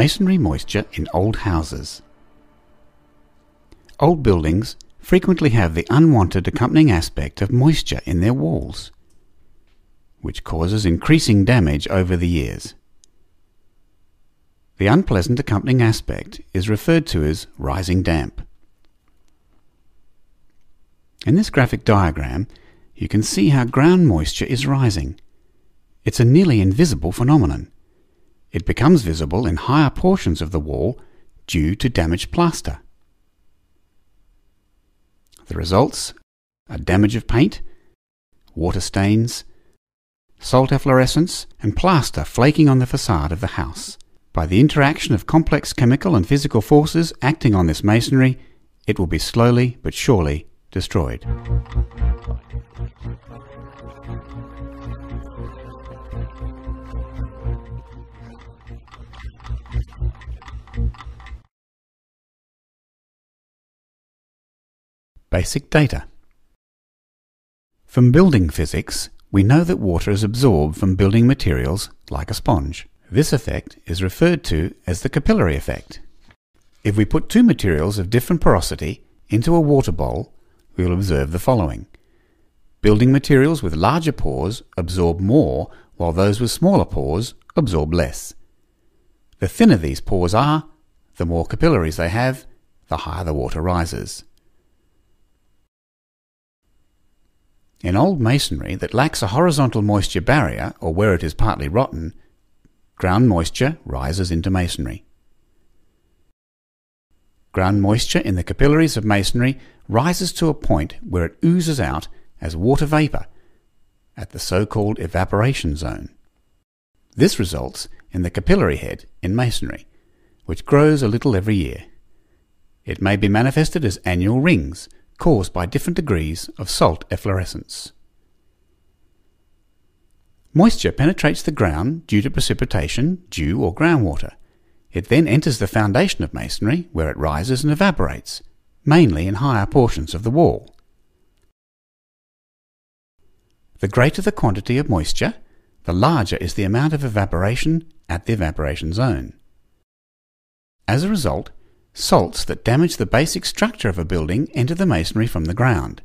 Masonry moisture in old houses. Old buildings frequently have the unwanted accompanying aspect of moisture in their walls, which causes increasing damage over the years. The unpleasant accompanying aspect is referred to as rising damp. In this graphic diagram, you can see how ground moisture is rising. It's a nearly invisible phenomenon. It becomes visible in higher portions of the wall due to damaged plaster. The results are damage of paint, water stains, salt efflorescence, and plaster flaking on the facade of the house. By the interaction of complex chemical and physical forces acting on this masonry, it will be slowly but surely destroyed. Basic data. From building physics, we know that water is absorbed from building materials like a sponge. This effect is referred to as the capillary effect. If we put two materials of different porosity into a water bowl, we will observe the following. Building materials with larger pores absorb more, while those with smaller pores absorb less. The thinner these pores are, the more capillaries they have, the higher the water rises. In old masonry that lacks a horizontal moisture barrier, or where it is partly rotten, ground moisture rises into masonry. Ground moisture in the capillaries of masonry rises to a point where it oozes out as water vapour at the so-called evaporation zone. This results in the capillary head in masonry, which grows a little every year. It may be manifested as annual rings, caused by different degrees of salt efflorescence. Moisture penetrates the ground due to precipitation, dew, or groundwater. It then enters the foundation of masonry, where it rises and evaporates, mainly in higher portions of the wall. The greater the quantity of moisture, the larger is the amount of evaporation at the evaporation zone. As a result, salts that damage the basic structure of a building enter the masonry from the ground.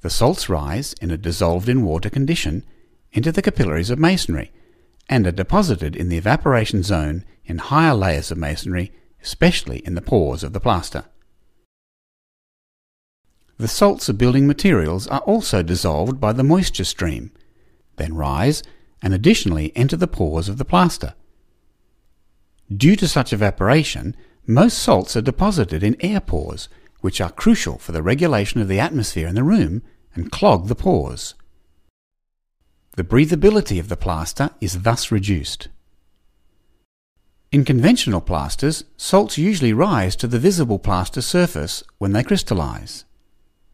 The salts rise in a dissolved in water condition into the capillaries of masonry and are deposited in the evaporation zone in higher layers of masonry, especially in the pores of the plaster. The salts of building materials are also dissolved by the moisture stream, then rise and additionally enter the pores of the plaster. Due to such evaporation, most salts are deposited in air pores, which are crucial for the regulation of the atmosphere in the room and clog the pores. The breathability of the plaster is thus reduced. In conventional plasters, salts usually rise to the visible plaster surface when they crystallize.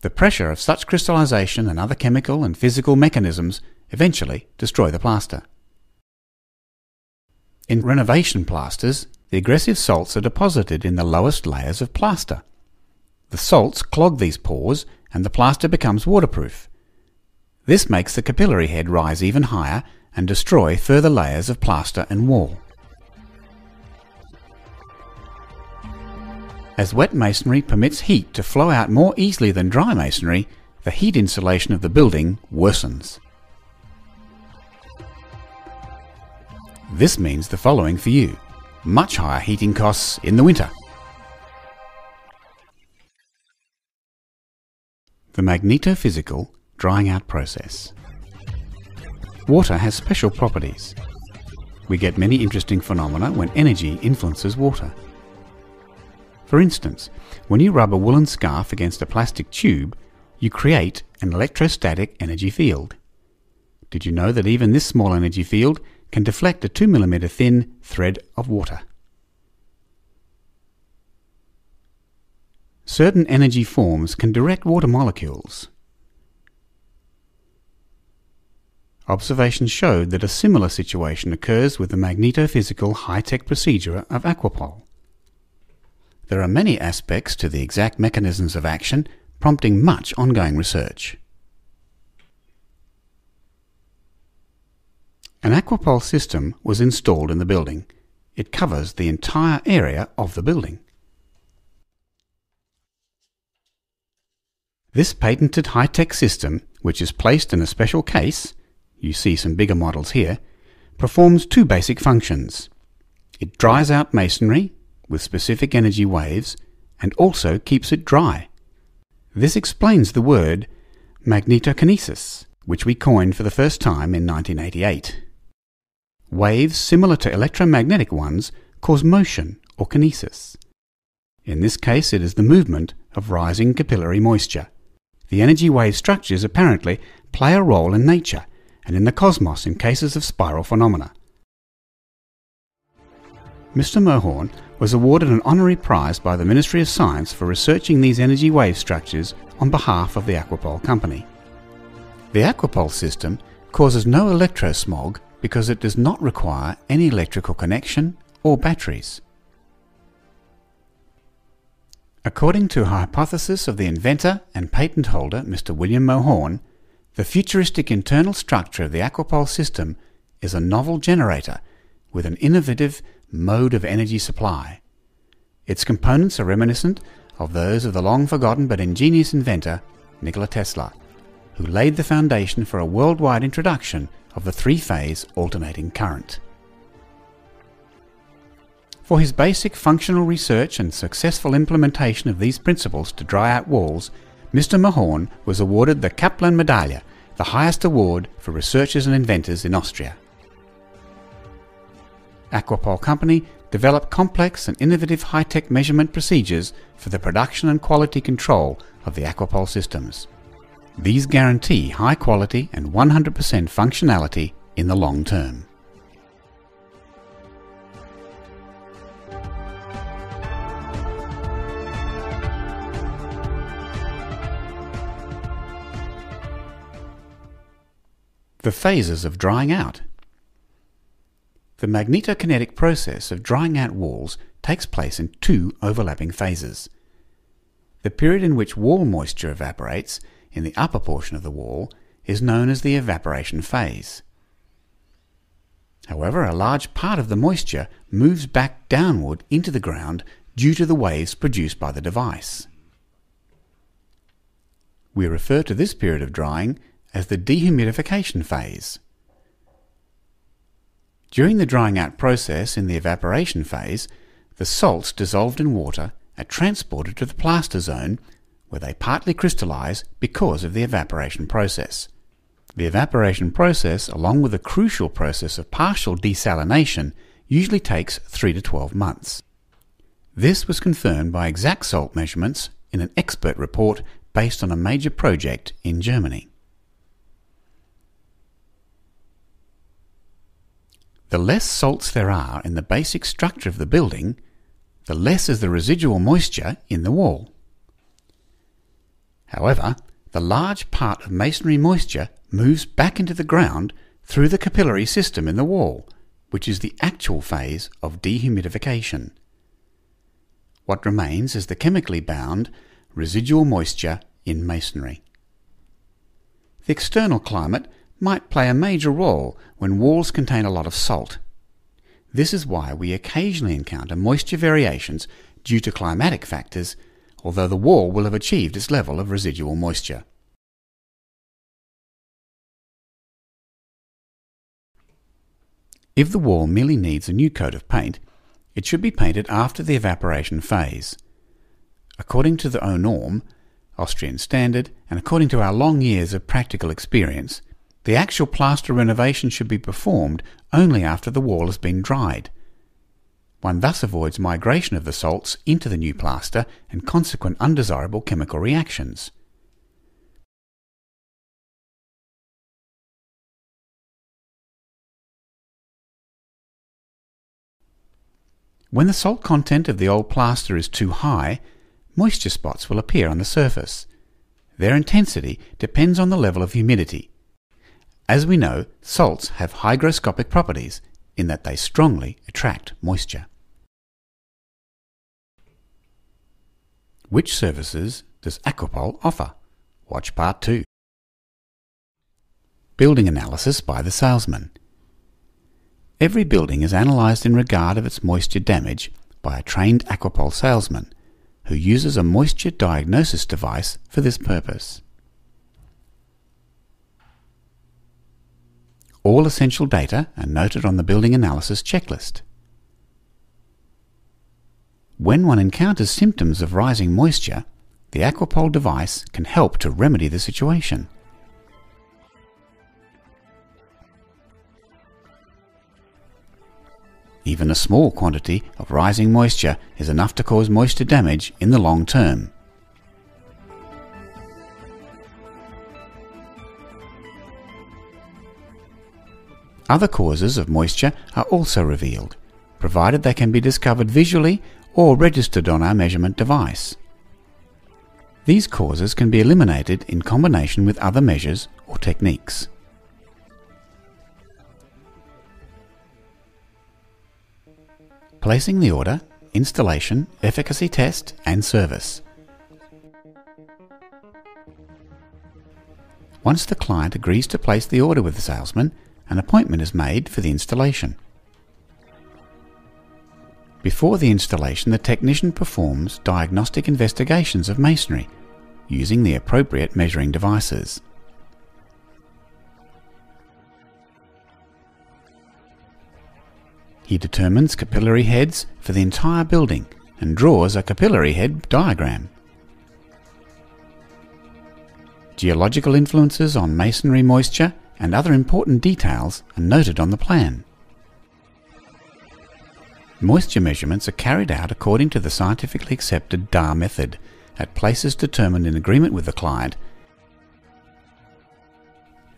The pressure of such crystallization and other chemical and physical mechanisms eventually destroy the plaster. In renovation plasters, the aggressive salts are deposited in the lowest layers of plaster. The salts clog these pores and the plaster becomes waterproof. This makes the capillary head rise even higher and destroy further layers of plaster and wall. As wet masonry permits heat to flow out more easily than dry masonry, the heat insulation of the building worsens. This means the following for you much higher heating costs in the winter. The magnetophysical drying out process. Water has special properties. We get many interesting phenomena when energy influences water. For instance, when you rub a woolen scarf against a plastic tube, you create an electrostatic energy field. Did you know that even this small energy field can deflect a 2mm thin thread of water. Certain energy forms can direct water molecules. Observations showed that a similar situation occurs with the magnetophysical high-tech procedure of Aquapol. There are many aspects to the exact mechanisms of action, prompting much ongoing research. An Aquapol system was installed in the building. It covers the entire area of the building. This patented high-tech system, which is placed in a special case, you see some bigger models here, performs two basic functions. It dries out masonry with specific energy waves and also keeps it dry. This explains the word magnetokinesis, which we coined for the first time in 1988. Waves similar to electromagnetic ones cause motion or kinesis. In this case, it is the movement of rising capillary moisture. The energy wave structures apparently play a role in nature and in the cosmos in cases of spiral phenomena. Mr. Mohorn was awarded an honorary prize by the Ministry of Science for researching these energy wave structures on behalf of the Aquapol company. The Aquapol system causes no electrosmog because it does not require any electrical connection or batteries. According to a hypothesis of the inventor and patent holder, Mr. William Mohorn, the futuristic internal structure of the Aquapol system is a novel generator with an innovative mode of energy supply. Its components are reminiscent of those of the long forgotten but ingenious inventor Nikola Tesla, who laid the foundation for a worldwide introduction of the three-phase alternating current. For his basic functional research and successful implementation of these principles to dry out walls, Mr. Mohorn was awarded the Kaplan Medaille, the highest award for researchers and inventors in Austria. Aquapol Company developed complex and innovative high-tech measurement procedures for the production and quality control of the Aquapol systems. These guarantee high quality and 100% functionality in the long term. The phases of drying out. The magnetokinetic process of drying out walls takes place in two overlapping phases. The period in which wall moisture evaporates in the upper portion of the wall is known as the evaporation phase. However, a large part of the moisture moves back downward into the ground due to the waves produced by the device. We refer to this period of drying as the dehumidification phase. During the drying out process in the evaporation phase, the salts dissolved in water are transported to the plaster zone where they partly crystallize because of the evaporation process. The evaporation process, along with the crucial process of partial desalination, usually takes 3 to 12 months. This was confirmed by exact salt measurements in an expert report based on a major project in Germany. The less salts there are in the basic structure of the building, the less is the residual moisture in the wall. However, the large part of masonry moisture moves back into the ground through the capillary system in the wall, which is the actual phase of dehumidification. What remains is the chemically bound residual moisture in masonry. The external climate might play a major role when walls contain a lot of salt. This is why we occasionally encounter moisture variations due to climatic factors, although the wall will have achieved its level of residual moisture. If the wall merely needs a new coat of paint, it should be painted after the evaporation phase. According to the ONORM, Austrian standard, and according to our long years of practical experience, the actual plaster renovation should be performed only after the wall has been dried. One thus avoids migration of the salts into the new plaster and consequent undesirable chemical reactions. When the salt content of the old plaster is too high, moisture spots will appear on the surface. Their intensity depends on the level of humidity, as we know, salts have hygroscopic properties in that they strongly attract moisture. Which services does Aquapol offer? Watch part 2. Building analysis by the salesman. Every building is analysed in regard of its moisture damage by a trained Aquapol salesman who uses a moisture diagnosis device for this purpose. All essential data are noted on the building analysis checklist. When one encounters symptoms of rising moisture, the Aquapol device can help to remedy the situation. Even a small quantity of rising moisture is enough to cause moisture damage in the long term. Other causes of moisture are also revealed, provided they can be discovered visually or registered on our measurement device. These causes can be eliminated in combination with other measures or techniques. Placing the order, installation, efficacy test and service. Once the client agrees to place the order with the salesman, an appointment is made for the installation. Before the installation, the technician performs diagnostic investigations of masonry using the appropriate measuring devices. He determines capillary heads for the entire building and draws a capillary head diagram. Geological influences on masonry moisture and other important details are noted on the plan. Moisture measurements are carried out according to the scientifically accepted DAR method at places determined in agreement with the client.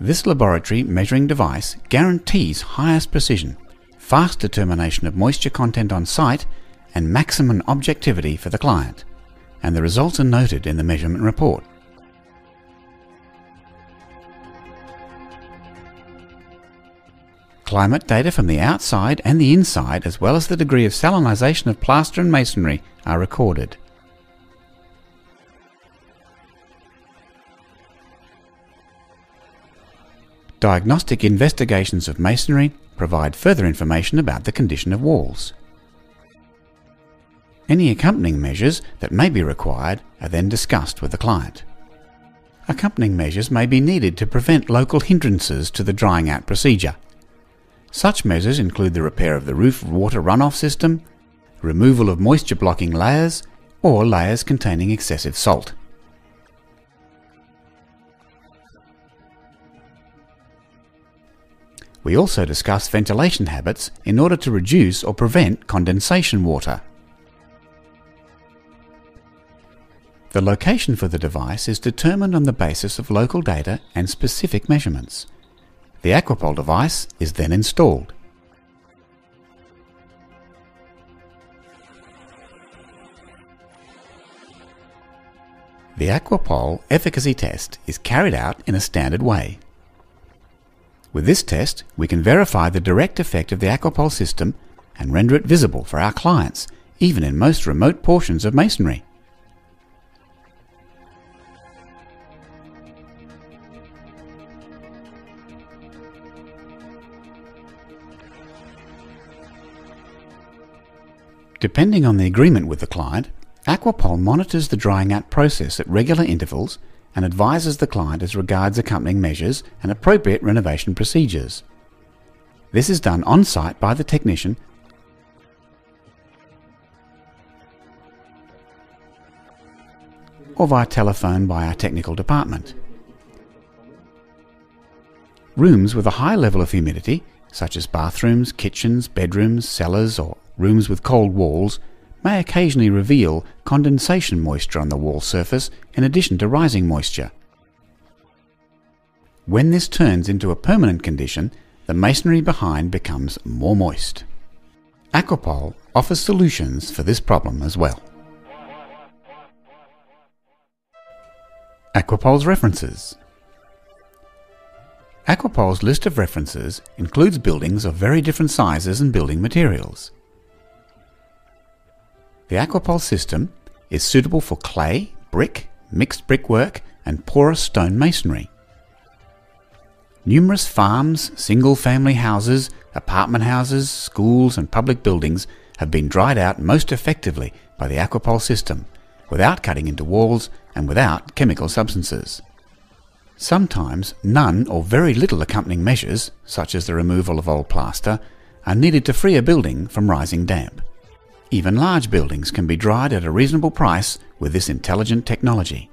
This laboratory measuring device guarantees highest precision, fast determination of moisture content on site, and maximum objectivity for the client, and the results are noted in the measurement report. Climate data from the outside and the inside, as well as the degree of salinisation of plaster and masonry, are recorded. Diagnostic investigations of masonry provide further information about the condition of walls. Any accompanying measures that may be required are then discussed with the client. Accompanying measures may be needed to prevent local hindrances to the drying out procedure. Such measures include the repair of the roof water runoff system, removal of moisture blocking layers, or layers containing excessive salt. We also discuss ventilation habits in order to reduce or prevent condensation water. The location for the device is determined on the basis of local data and specific measurements. The Aquapol device is then installed. The Aquapol efficacy test is carried out in a standard way. With this test, we can verify the direct effect of the Aquapol system and render it visible for our clients, even in most remote portions of masonry. Depending on the agreement with the client, Aquapol monitors the drying out process at regular intervals and advises the client as regards accompanying measures and appropriate renovation procedures. This is done on site by the technician or via telephone by our technical department. Rooms with a high level of humidity, such as bathrooms, kitchens, bedrooms, cellars, or rooms with cold walls may occasionally reveal condensation moisture on the wall surface in addition to rising moisture. When this turns into a permanent condition, the masonry behind becomes more moist. Aquapol offers solutions for this problem as well. Aquapol's references Aquapol's list of references includes buildings of very different sizes and building materials. The Aquapol system is suitable for clay, brick, mixed brickwork and porous stone masonry. Numerous farms, single family houses, apartment houses, schools, and public buildings have been dried out most effectively by the Aquapol system, without cutting into walls and without chemical substances. Sometimes none or very little accompanying measures, such as the removal of old plaster, are needed to free a building from rising damp. Even large buildings can be dried at a reasonable price with this intelligent technology.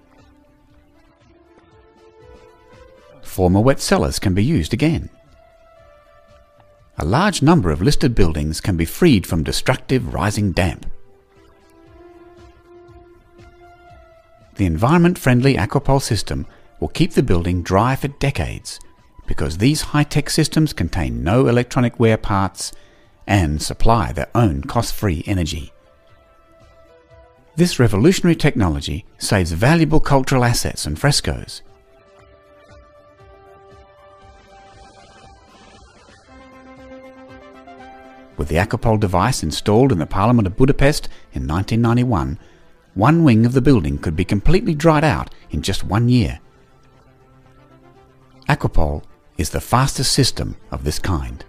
Former wet cellars can be used again. A large number of listed buildings can be freed from destructive rising damp. The environment-friendly Aquapol system will keep the building dry for decades because these high-tech systems contain no electronic wear parts and supply their own cost-free energy. This revolutionary technology saves valuable cultural assets and frescoes. With the Aquapol device installed in the Parliament of Budapest in 1991, one wing of the building could be completely dried out in just one year. Aquapol is the fastest system of this kind.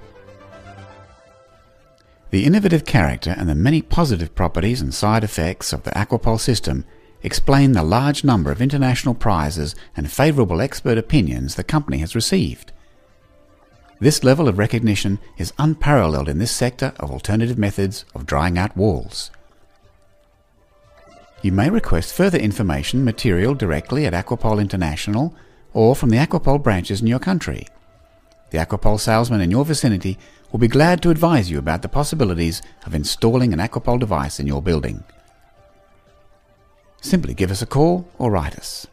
The innovative character and the many positive properties and side effects of the Aquapol system explain the large number of international prizes and favourable expert opinions the company has received. This level of recognition is unparalleled in this sector of alternative methods of drying out walls. You may request further information material directly at Aquapol International or from the Aquapol branches in your country. The Aquapol salesman in your vicinity will be glad to advise you about the possibilities of installing an Aquapol device in your building. Simply give us a call or write us.